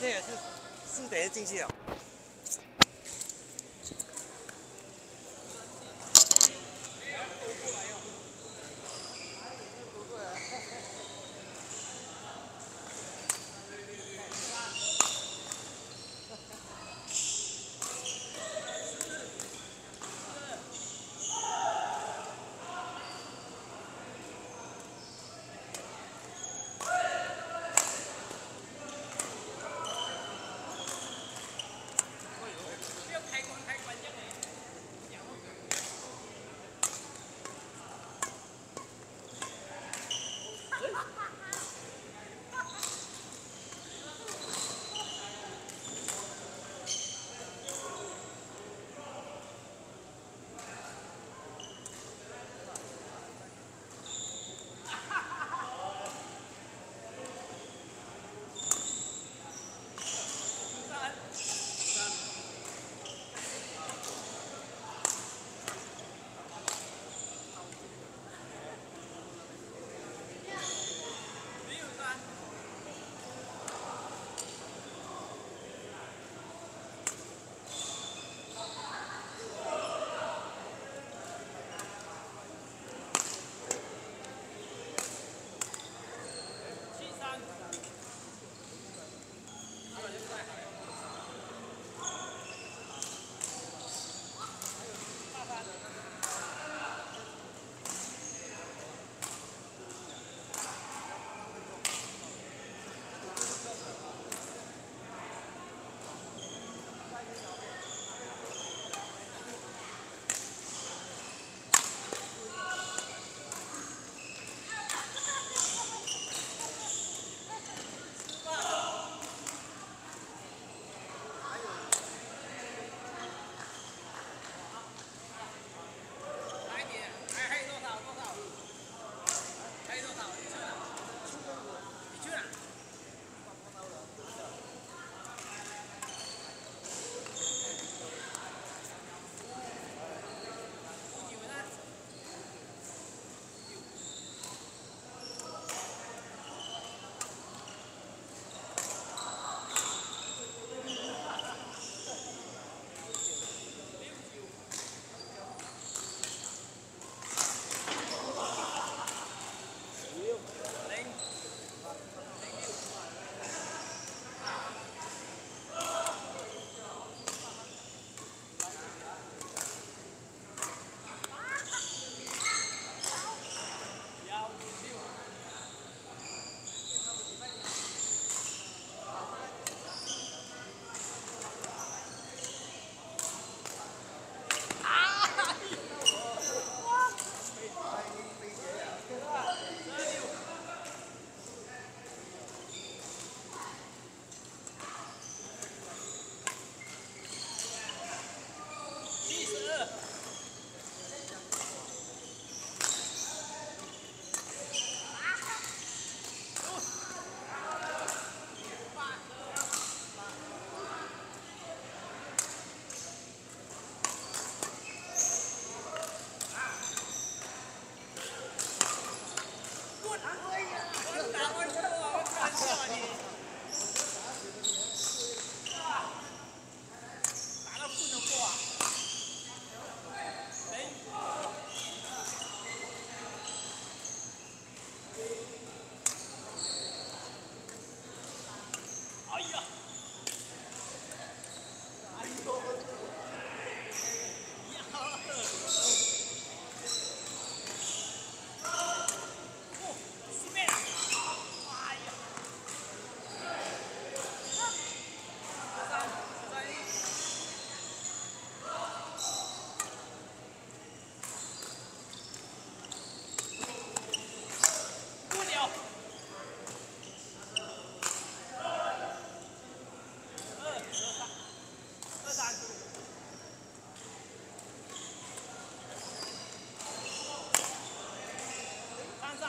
这也是是等于进去了。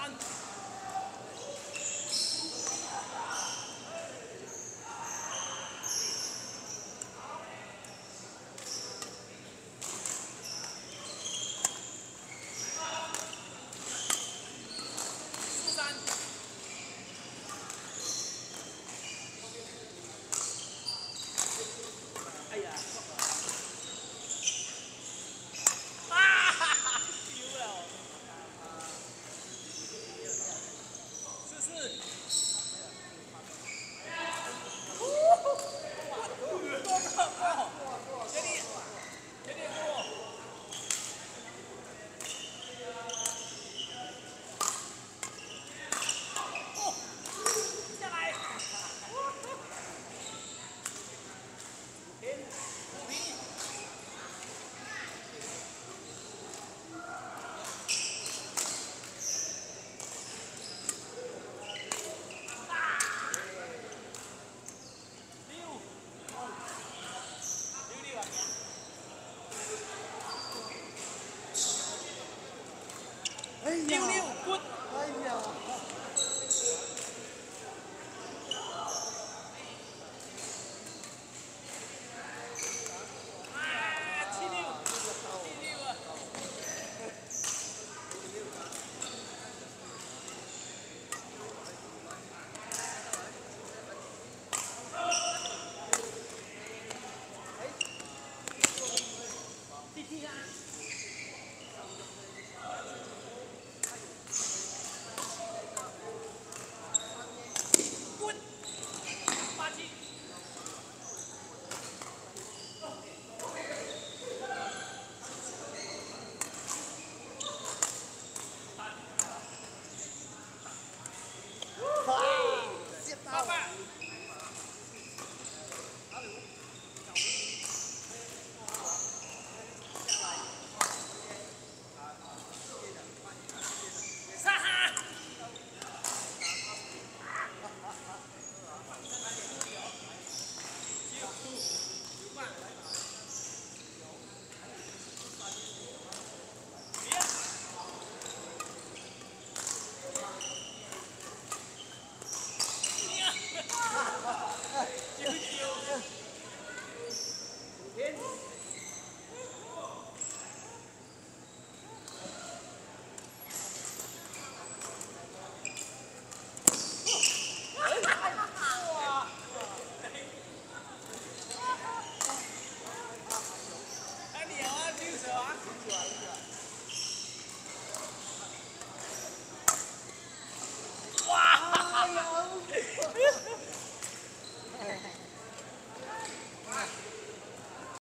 month.